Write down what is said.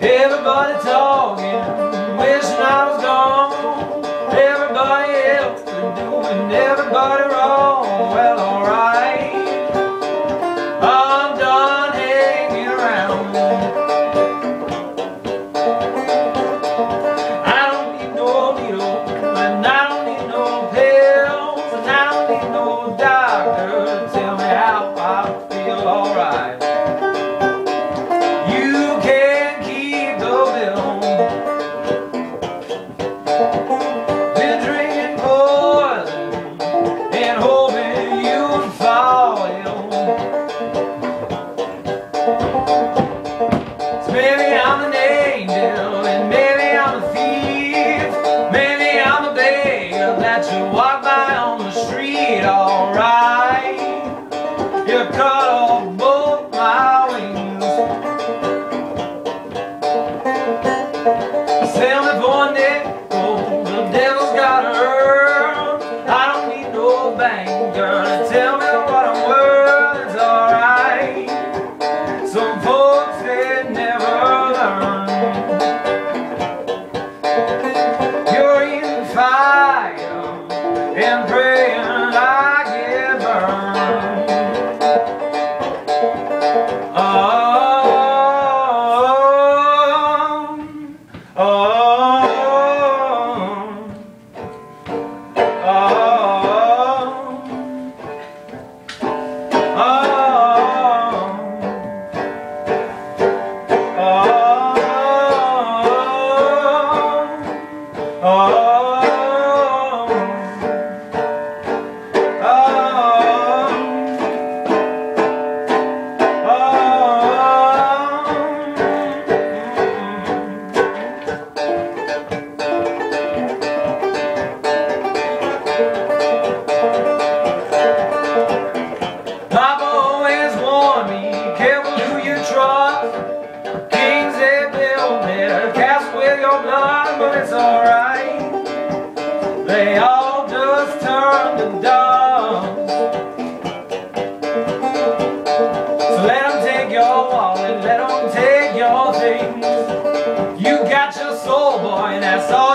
Everybody talking, wishing I was gone. Everybody else is doing everybody wrong. fire and praying I get burned. Oh, oh, oh. they all just turned and dumb. So let them take your wallet, let them take your things. You got your soul, boy, and that's all.